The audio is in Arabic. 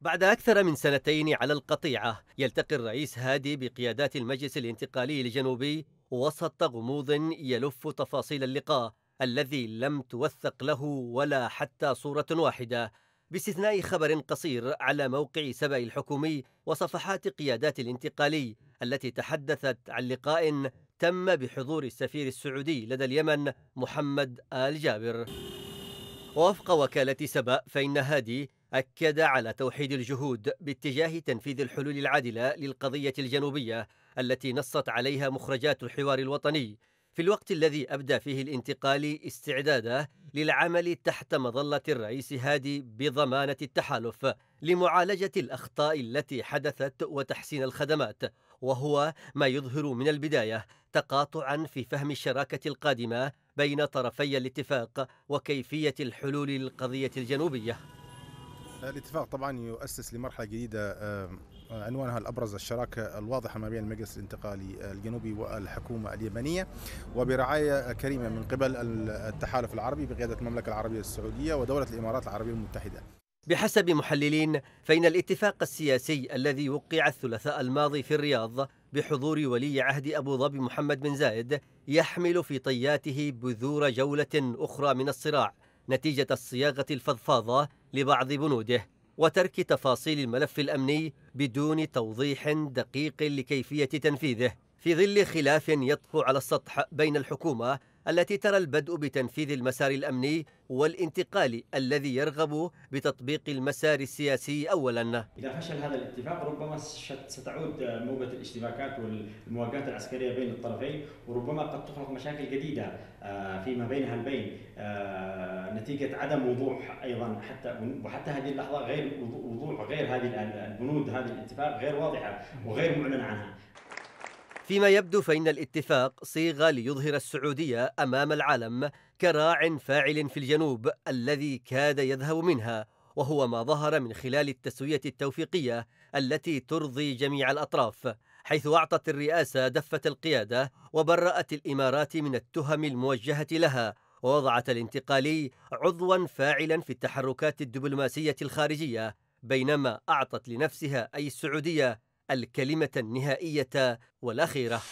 بعد أكثر من سنتين على القطيعة يلتقي الرئيس هادي بقيادات المجلس الانتقالي الجنوبي وسط غموض يلف تفاصيل اللقاء الذي لم توثق له ولا حتى صورة واحدة باستثناء خبر قصير على موقع سبأ الحكومي وصفحات قيادات الانتقالي التي تحدثت عن لقاء تم بحضور السفير السعودي لدى اليمن محمد آل جابر. ووفق وكالة سبأ فإن هادي أكد على توحيد الجهود باتجاه تنفيذ الحلول العادلة للقضية الجنوبية التي نصت عليها مخرجات الحوار الوطني. في الوقت الذي أبدى فيه الانتقالي استعداده للعمل تحت مظلة الرئيس هادي بضمانة التحالف لمعالجة الأخطاء التي حدثت وتحسين الخدمات وهو ما يظهر من البداية تقاطعا في فهم الشراكة القادمة بين طرفي الاتفاق وكيفية الحلول للقضية الجنوبية. الاتفاق طبعا يؤسس لمرحلة جديدة عنوانها الأبرز الشراكة الواضحة ما بين المجلس الانتقالي الجنوبي والحكومة اليمنية وبرعاية كريمة من قبل التحالف العربي بقيادة المملكة العربية السعودية ودولة الإمارات العربية المتحدة. بحسب محللين فإن الاتفاق السياسي الذي وقع الثلاثاء الماضي في الرياض بحضور ولي عهد أبو ظبي محمد بن زايد يحمل في طياته بذور جولة أخرى من الصراع نتيجة الصياغة الفضفاضة لبعض بنوده وترك تفاصيل الملف الأمني بدون توضيح دقيق لكيفية تنفيذه في ظل خلاف يطفو على السطح بين الحكومة التي ترى البدء بتنفيذ المسار الأمني والانتقالي الذي يرغب بتطبيق المسار السياسي أولا. إذا فشل هذا الاتفاق ربما ستعود موجة الاشتباكات والمواجهات العسكرية بين الطرفين وربما قد تخلق مشاكل جديدة فيما بينها البين نتيجة عدم وضوح أيضا حتى وحتى هذه اللحظة غير وضوح غير هذه البنود هذه الاتفاق غير واضحة وغير معلن عنها. فيما يبدو فإن الاتفاق صيغ ليظهر السعودية أمام العالم كراع فاعل في الجنوب الذي كاد يذهب منها وهو ما ظهر من خلال التسوية التوفيقية التي ترضي جميع الأطراف حيث أعطت الرئاسة دفة القيادة وبرأت الإمارات من التهم الموجهة لها ووضعت الانتقالي عضوا فاعلا في التحركات الدبلوماسية الخارجية بينما أعطت لنفسها أي السعودية الكلمة النهائية والأخيرة.